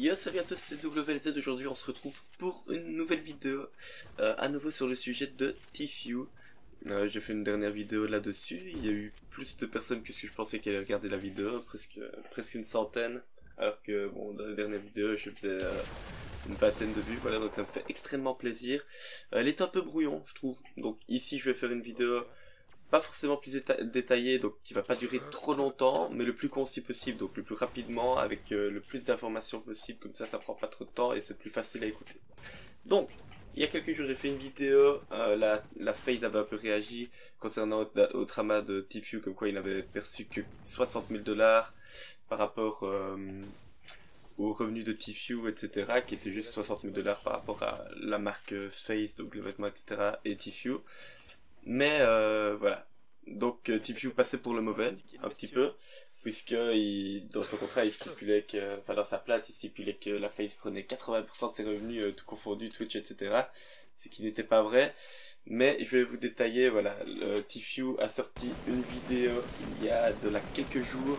Yo salut à tous c'est WLZ aujourd'hui on se retrouve pour une nouvelle vidéo euh, à nouveau sur le sujet de Tfue euh, J'ai fait une dernière vidéo là-dessus, il y a eu plus de personnes que ce que je pensais qu'elle allaient regarder la vidéo, presque, presque une centaine. Alors que bon dans la dernière vidéo je faisais euh, une vingtaine de vues voilà donc ça me fait extrêmement plaisir. elle est un peu brouillon je trouve. Donc ici je vais faire une vidéo pas forcément plus détaillé, donc qui va pas durer trop longtemps, mais le plus concis possible, donc le plus rapidement, avec euh, le plus d'informations possible, comme ça ça prend pas trop de temps et c'est plus facile à écouter. Donc, il y a quelques jours j'ai fait une vidéo, euh, la, la FaZe avait un peu réagi concernant au, drama de Tfue, comme quoi il n'avait perçu que 60 000 dollars par rapport euh, aux revenus de Tfue, etc., qui était juste 60 000 dollars par rapport à la marque FaZe, donc le vêtement, etc., et Tfue. Mais euh, voilà. Donc euh, Tfue passait pour le mauvais, un petit peu, puisque il, dans son contrat, il stipulait que, enfin dans sa plate, il stipulait que la FaZe prenait 80% de ses revenus, euh, tout confondu, Twitch, etc. Ce qui n'était pas vrai. Mais je vais vous détailler, voilà, le Tfue a sorti une vidéo il y a de là quelques jours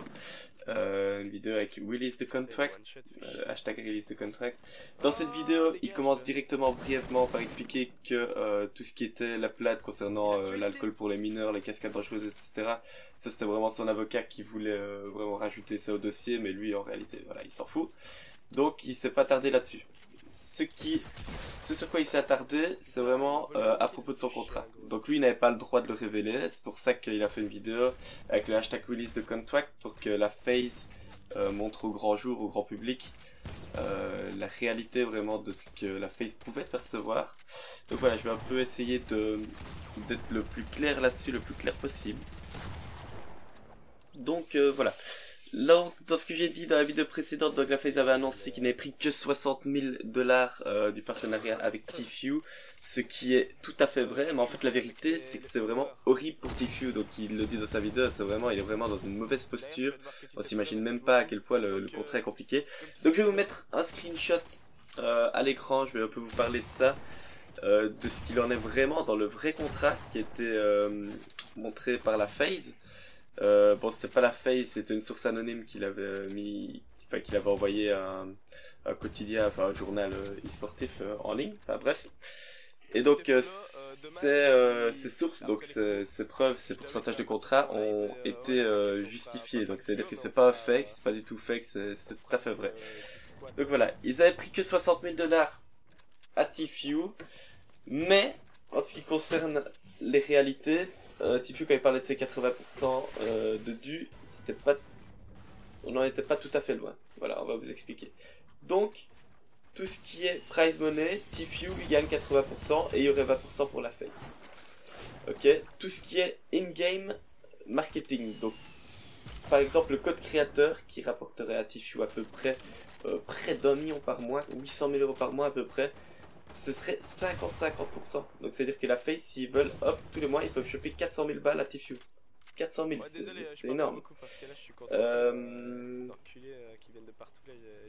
euh, une vidéo avec Release the Contract, euh, hashtag Release the Contract. Dans cette vidéo, il commence directement brièvement par expliquer que euh, tout ce qui était la plate concernant euh, l'alcool pour les mineurs, les cascades dangereuses, etc. Ça c'était vraiment son avocat qui voulait euh, vraiment rajouter ça au dossier, mais lui en réalité, voilà, il s'en fout. Donc il s'est pas tardé là-dessus ce qui, ce sur quoi il s'est attardé, c'est vraiment euh, à propos de son contrat. Donc lui, il n'avait pas le droit de le révéler. C'est pour ça qu'il a fait une vidéo avec le hashtag release de contract pour que la FaZe euh, montre au grand jour, au grand public, euh, la réalité vraiment de ce que la FaZe pouvait percevoir. Donc voilà, je vais un peu essayer de d'être le plus clair là-dessus, le plus clair possible. Donc voilà. Là, dans ce que j'ai dit dans la vidéo précédente, donc la FaZe avait annoncé qu'il n'avait pris que 60 000 dollars euh, du partenariat avec Tfue, ce qui est tout à fait vrai, mais en fait la vérité c'est que c'est vraiment horrible pour Tfue, donc il le dit dans sa vidéo, c'est vraiment, il est vraiment dans une mauvaise posture, on s'imagine même pas à quel point le, contrat est compliqué. Donc je vais vous mettre un screenshot euh, à l'écran, je vais un peu vous parler de ça, euh, de ce qu'il en est vraiment dans le vrai contrat qui été montré par la FaZe. Euh, bon, c'était pas la face, c'était une source anonyme qu'il avait euh, mis, enfin qu'il avait envoyé un, un quotidien, enfin un journal euh, e-sportif euh, en ligne. Enfin bref. Et donc ces, ces sources, donc ces, preuves, ces pourcentages de contrats ont été justifiés. Donc c'est à dire que c'est pas fake, c'est pas du tout fake, c'est tout à fait vrai. Donc voilà, ils avaient pris que 60 000 dollars à Tfue, mais en ce qui concerne les réalités, euh, Tifu, quand il parlait de ses 80% euh, de dû, on n'en était pas tout à fait loin. Voilà, on va vous expliquer. Donc, tout ce qui est prize money, Tifu gagne 80% et il y aurait 20% pour la face. Ok, tout ce qui est in-game marketing, donc par exemple le code créateur qui rapporterait à Tifu à peu près euh, près d'un million par mois, 800 000 euros par mois à peu près, ce serait 50-50%. Donc c'est-à-dire que la face, s'ils veulent, hop, tous les mois, ils peuvent choper 400 000 balles à Tfue. 400 000, c'est énorme.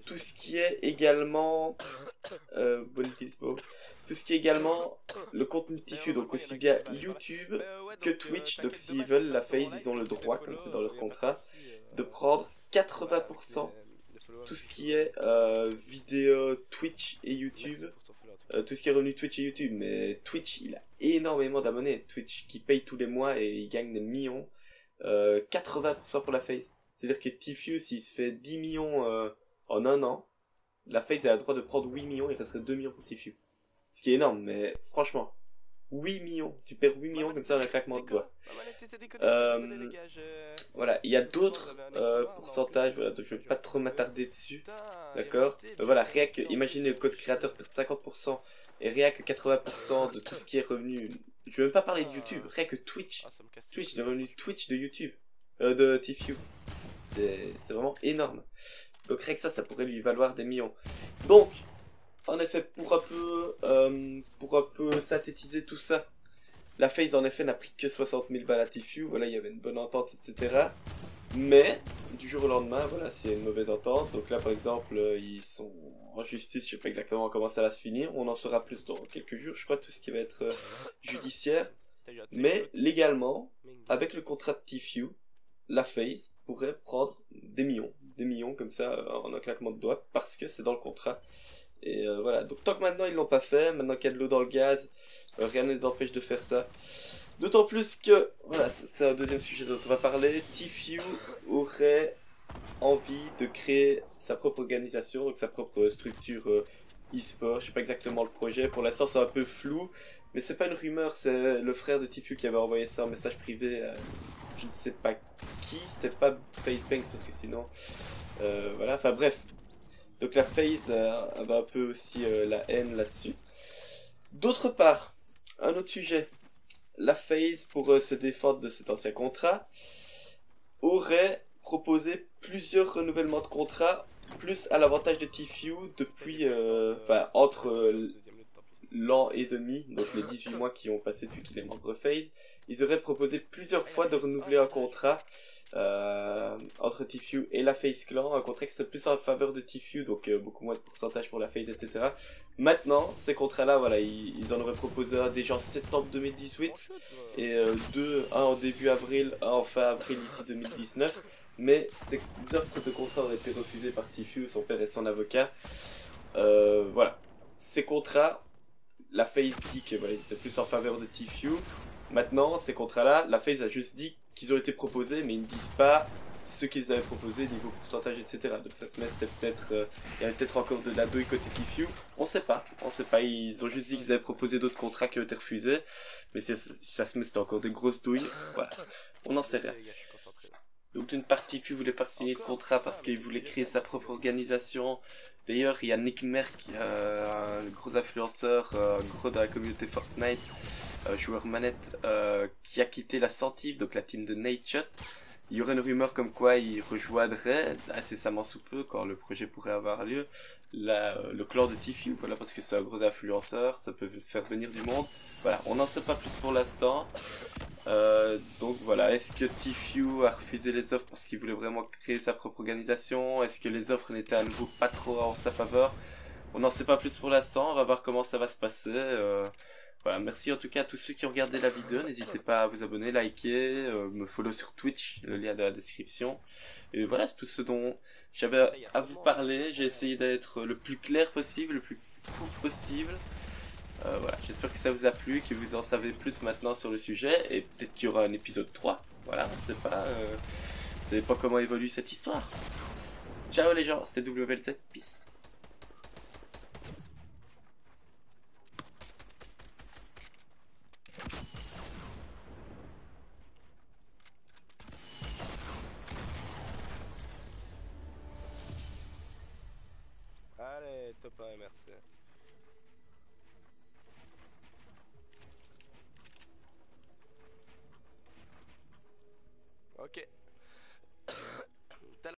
tout ce qui est également euh, tout ce qui est également le contenu Tfue, donc aussi bien YouTube que Twitch. Donc s'ils veulent, la phase, ils ont le droit, comme c'est dans leur contrat, de prendre 80% tout ce qui est euh, vidéo Twitch et YouTube euh, tout ce qui est revenu Twitch et YouTube, mais Twitch, il a énormément d'abonnés. Twitch qui paye tous les mois et il gagne des millions. Euh, 80% pour la FaZe. C'est-à-dire que Tfue, s'il se fait 10 millions euh, en un an, la FaZe a le droit de prendre 8 millions, il resterait 2 millions pour Tfue. Ce qui est énorme, mais franchement, 8 millions. Tu perds 8 millions comme ça dans un claquement de doigts. Euh, voilà, il y a d'autres euh, pourcentages, voilà, donc je vais pas trop m'attarder dessus. D'accord euh, Voilà, rien que, imaginez le code créateur perd 50% et rien que 80% de tout ce qui est revenu. Je vais même pas parler de YouTube, rien que Twitch. Twitch, le revenu Twitch de YouTube. De Tfue. C'est vraiment énorme. Donc rien que ça, ça pourrait lui valoir des millions. Donc, en effet, pour un peu, euh, pour un peu synthétiser tout ça, la FaZe en effet n'a pris que 60 000 balles à Tfue, voilà, il y avait une bonne entente, etc. Mais, du jour au lendemain, voilà, s'il y a une mauvaise entente, donc là par exemple, euh, ils sont en justice, je sais pas exactement comment ça va se finir, on en saura plus dans quelques jours, je crois, tout ce qui va être euh, judiciaire. Mais, légalement, avec le contrat de Tfue, la FaZe pourrait prendre des millions, des millions comme ça en un claquement de doigts parce que c'est dans le contrat. Et voilà, donc tant que maintenant ils l'ont pas fait, maintenant qu'il y a de l'eau dans le gaz, rien ne les empêche de faire ça. D'autant plus que, voilà, c'est un deuxième sujet dont on va parler, Tfue aurait envie de créer sa propre organisation, donc sa propre structure e-sport, je sais pas exactement le projet, pour l'instant c'est un peu flou, mais c'est pas une rumeur, c'est le frère de Tifu qui avait envoyé ça en message privé à je ne sais pas qui, c'était pas FaceBanks parce que sinon, euh, voilà, enfin bref. Donc la FaZe euh, un peu aussi euh, la haine là-dessus. D'autre part, un autre sujet, la FaZe pour se défendre de cet ancien contrat aurait proposé plusieurs renouvellements de contrats plus à l'avantage de Tfue depuis, enfin entre l'an et demi, donc les 18 mois qui ont passé depuis qu'il est membre FaZe, ils auraient proposé plusieurs fois de renouveler un contrat euh, entre Tfue et la FaZe Clan, un contrat qui serait plus en faveur de Tfue, donc euh, beaucoup moins de pourcentage pour la FaZe, etc. Maintenant, ces contrats-là, voilà, ils, en auraient proposé un déjà en septembre 2018, et euh, deux, un en début avril, un en fin avril ici 2019, mais ces offres de contrat auraient été refusées par Tfue, son père et son avocat. voilà. Ces contrats, la FaZe dit que voilà, ils étaient plus en faveur de Tfue. Maintenant, ces contrats-là, la FaZe a juste dit qu'ils ont été proposés, mais ils ne disent pas ce qu'ils avaient proposé niveau pourcentage, etc. Donc ça se met, c'était peut-être, euh, il y avait peut-être encore de la douille côté Tfue. On sait pas, on sait pas. Ils ont juste dit qu'ils avaient proposé d'autres contrats qui ont été refusés, mais ça, ça se met, c'était encore des grosses douilles. Voilà, on n'en sait rien. Donc d'une partie, Tfue voulait pas signer de contrat parce qu'il voulait créer sa propre organisation. D'ailleurs, il y a Nick Merck, euh, un gros influenceur, euh, gros de la communauté Fortnite, euh, joueur manette, euh, qui a quitté la Sentive, donc la team de Nate Il y aurait une rumeur comme quoi il rejoindrait incessamment sous peu, quand le projet pourrait avoir lieu, la, le clan de Tiffy, voilà, parce que c'est un gros influenceur, ça peut faire venir du monde. Voilà, on n'en sait pas plus pour l'instant. Euh, donc voilà, est-ce que Tfue a refusé les offres parce qu'il voulait vraiment créer sa propre organisation? Est-ce que les offres n'étaient à nouveau pas trop en sa faveur? On n'en sait pas plus pour l'instant, on va voir comment ça va se passer. Euh, voilà, merci en tout cas à tous ceux qui ont regardé la vidéo. N'hésitez pas à vous abonner, liker, euh, me follow sur Twitch, le lien dans la description. Et voilà, c'est tout ce dont j'avais à vous parler. J'ai essayé d'être le plus clair possible, le plus court possible. Euh, voilà, j'espère que ça vous a plu, que vous en savez plus maintenant sur le sujet. Et peut-être qu'il y aura un épisode 3. Voilà, on sait pas. Euh, vous savez pas comment évolue cette histoire. Ciao les gens, c'était WLZ, peace. Top 1 merci. Ok.